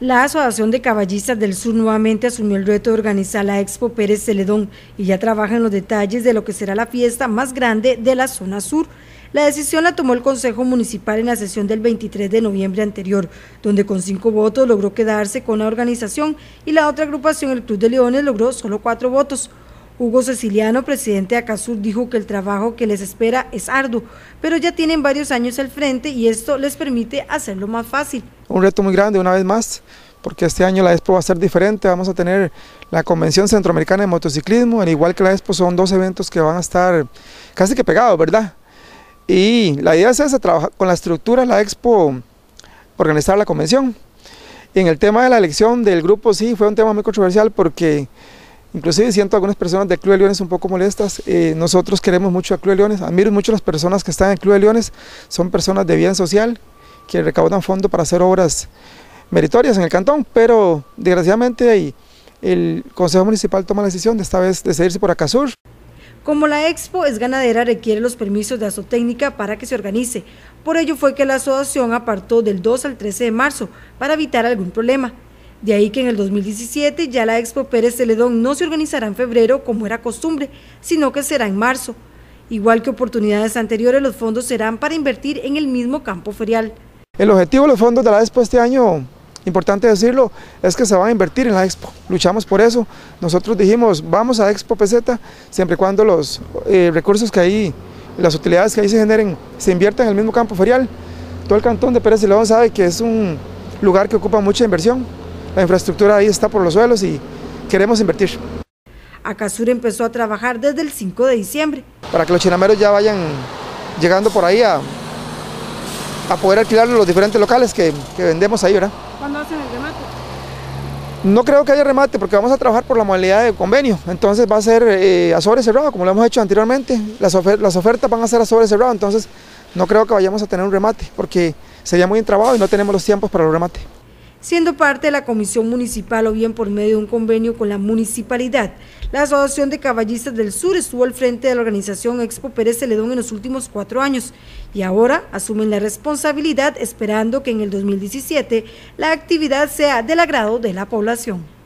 La Asociación de Caballistas del Sur nuevamente asumió el reto de organizar la Expo Pérez Celedón y ya trabaja en los detalles de lo que será la fiesta más grande de la zona sur. La decisión la tomó el Consejo Municipal en la sesión del 23 de noviembre anterior, donde con cinco votos logró quedarse con la organización y la otra agrupación, el Club de Leones, logró solo cuatro votos. Hugo Ceciliano, presidente de Acasur, dijo que el trabajo que les espera es arduo, pero ya tienen varios años al frente y esto les permite hacerlo más fácil. Un reto muy grande, una vez más, porque este año la Expo va a ser diferente, vamos a tener la Convención Centroamericana de Motociclismo, al igual que la Expo son dos eventos que van a estar casi que pegados, ¿verdad? Y la idea es esa, trabajar con la estructura, la Expo, organizar la convención. En el tema de la elección del grupo sí, fue un tema muy controversial porque Inclusive siento algunas personas del Club de Leones un poco molestas. Eh, nosotros queremos mucho al Club de Leones, admiro mucho a las personas que están en el Club de Leones, son personas de bien social que recaudan fondos para hacer obras meritorias en el cantón, pero desgraciadamente el Consejo Municipal toma la decisión de esta vez decidirse por Acasur. Como la expo es ganadera, requiere los permisos de azotécnica para que se organice. Por ello fue que la asociación apartó del 2 al 13 de marzo para evitar algún problema. De ahí que en el 2017 ya la Expo Pérez Celedón no se organizará en febrero como era costumbre, sino que será en marzo. Igual que oportunidades anteriores, los fondos serán para invertir en el mismo campo ferial. El objetivo de los fondos de la Expo este año, importante decirlo, es que se va a invertir en la Expo. Luchamos por eso. Nosotros dijimos, vamos a Expo Peseta, siempre y cuando los eh, recursos que ahí, las utilidades que ahí se generen, se inviertan en el mismo campo ferial. Todo el cantón de Pérez Celedón sabe que es un lugar que ocupa mucha inversión la infraestructura ahí está por los suelos y queremos invertir. Acasur empezó a trabajar desde el 5 de diciembre. Para que los chinameros ya vayan llegando por ahí a, a poder alquilar los diferentes locales que, vendemos ahí, ¿verdad? ¿Cuándo hacen el remate? No creo que haya remate porque vamos a trabajar por la modalidad de convenio, entonces va a ser eh, a sobre cerrado como lo hemos hecho anteriormente, las, las ofertas van a ser a sobre cerrado, entonces no creo que vayamos a tener un remate porque sería muy entrabado y no tenemos los tiempos para el remate siendo parte de la comisión municipal o bien por medio de un convenio con la municipalidad. La Asociación de Caballistas del Sur estuvo al frente de la organización Expo Pérez Celedón en los últimos cuatro años y ahora asumen la responsabilidad esperando que en el 2017 la actividad sea del agrado de la población.